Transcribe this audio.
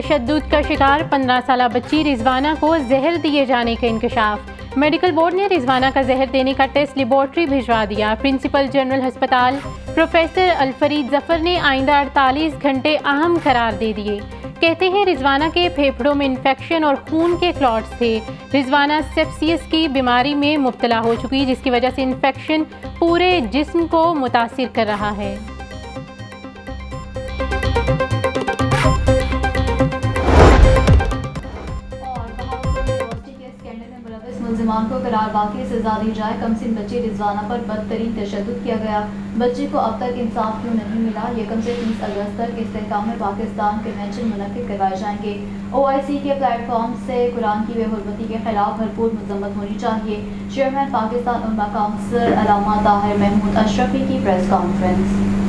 तशद का शिकार पंद्रह साल बच्ची रिजवाना को जहर दिए जाने का इंकशाफ। मेडिकल बोर्ड ने रिजवाना का जहर देने का टेस्ट लेबॉर्ट्री भिजवा दिया। प्रिंसिपल जनरल अस्पताल प्रोफेसर अल्फरीद ज़फ़र ने आइंदा 48 घंटे अहम करार दे दिए। कहते हैं, रिजवाना के फेफड़ों में इन्फेक्शन और खून के क्लॉट्स थे। रिजवाना सेप्सियस की बीमारी में मुब्तला हो चुकी, जिसकी वजह से इन्फेक्शन पूरे जिस्म को मुतासर कर रहा है। मुलजमान को करार वाकई सजा दी जाए। कम सिन बच्चे रिजवाना पर बदतरीन तशद किया गया। बच्चे को अब तक इंसाफ क्यों नहीं मिला? ये कम से तीस अगस्त तक इसकाम में पाकिस्तान कन्वेंशन मुनद करवाए जाएँगे। ओ आई सी के प्लेटफॉर्म से कुरान की बेहरमती के खिलाफ भरपूर मजम्मत होनी चाहिए। चेयरमैन पाकिस्तान उमा काउंसिल अलामा ताहिर महमूद अशरफी की प्रेस कॉन्फ्रेंस